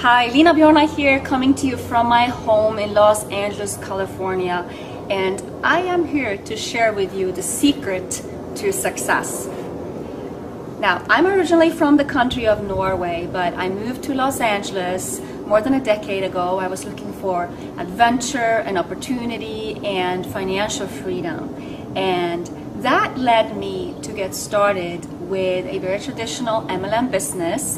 Hi, Lena Bjorna here, coming to you from my home in Los Angeles, California. And I am here to share with you the secret to success. Now, I'm originally from the country of Norway, but I moved to Los Angeles more than a decade ago. I was looking for adventure and opportunity and financial freedom. And that led me to get started with a very traditional MLM business.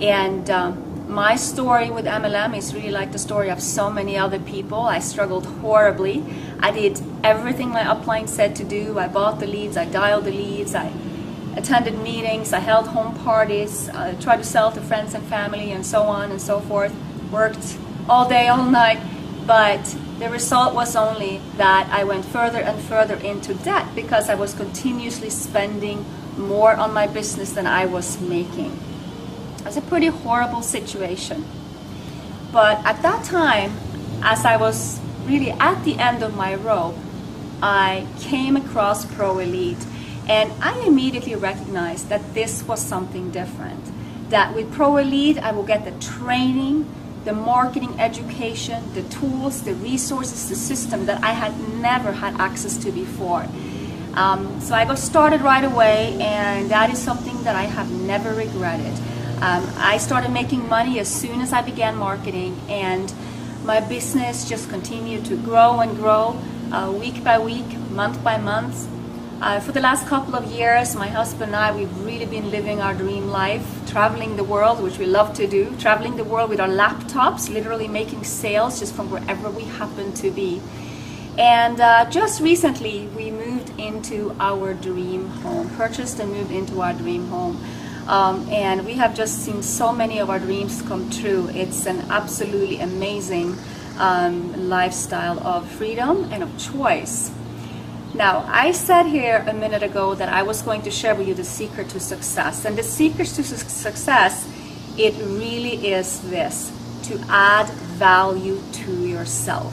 And um, my story with MLM is really like the story of so many other people. I struggled horribly. I did everything my upline said to do. I bought the leads, I dialed the leads, I attended meetings, I held home parties, I tried to sell to friends and family, and so on and so forth. Worked all day, all night, but the result was only that I went further and further into debt because I was continuously spending more on my business than I was making. It was a pretty horrible situation. But at that time, as I was really at the end of my rope, I came across Pro Elite and I immediately recognized that this was something different. That with Pro Elite, I will get the training, the marketing education, the tools, the resources, the system that I had never had access to before. Um, so I got started right away, and that is something that I have never regretted. Um, I started making money as soon as I began marketing, and my business just continued to grow and grow uh, week by week, month by month. Uh, for the last couple of years, my husband and I, we've really been living our dream life, traveling the world, which we love to do, traveling the world with our laptops, literally making sales just from wherever we happen to be. And uh, just recently, we moved into our dream home, purchased and moved into our dream home. Um, and we have just seen so many of our dreams come true. It's an absolutely amazing um, lifestyle of freedom and of choice. Now, I said here a minute ago that I was going to share with you the secret to success. And the secret to su success, it really is this to add value to yourself.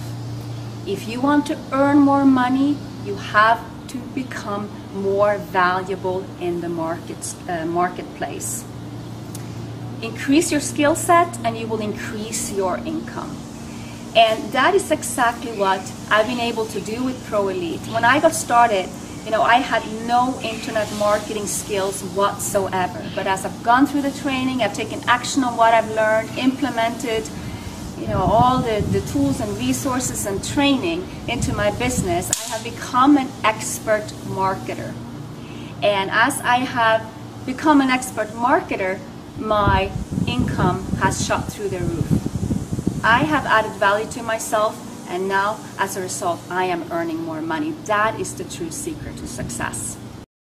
If you want to earn more money, you have to become more valuable in the market, uh, marketplace. Increase your skill set and you will increase your income. And that is exactly what I've been able to do with Pro Elite. When I got started, you know, I had no internet marketing skills whatsoever. But as I've gone through the training, I've taken action on what I've learned, implemented, you know, all the, the tools and resources and training into my business, I have become an expert marketer. And as I have become an expert marketer, my income has shot through the roof. I have added value to myself, and now, as a result, I am earning more money. That is the true secret to success.